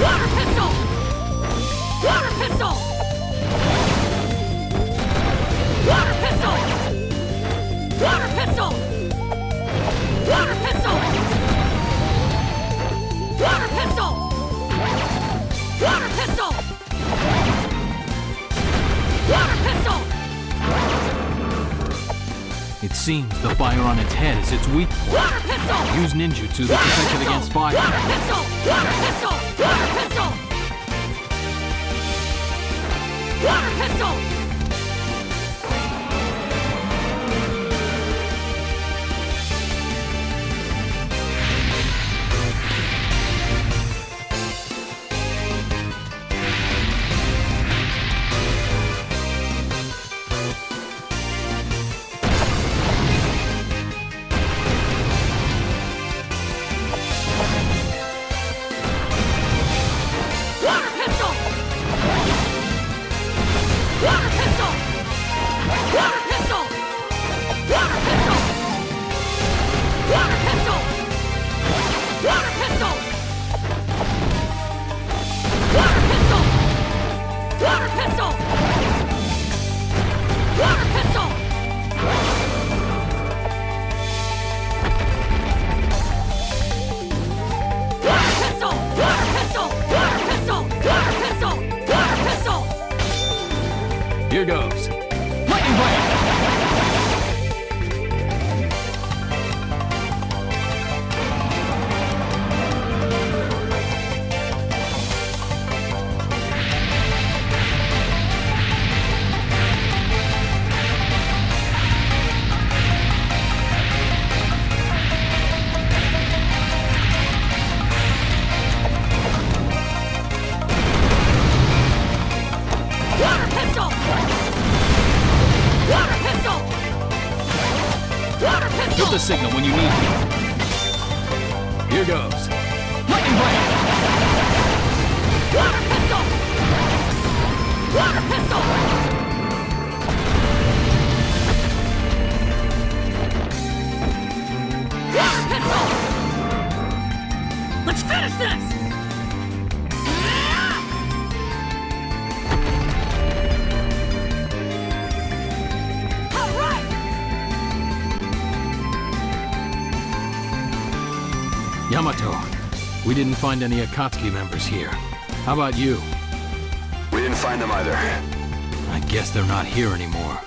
Water pistol! Water pistol! Water pistol! Seems the fire on its head is its weak point. Water pistol! Use ninjutsu to protect it against fire. Water pistol! Water pistol! Water pistol! Water pistol! Here goes. Water pistol! Water Give pistol! the signal when you need me. Here goes. Lightning blade! Water pistol! Water pistol! Water pistol! Let's finish this! Yamato, we didn't find any Akatsuki members here. How about you? We didn't find them either. I guess they're not here anymore.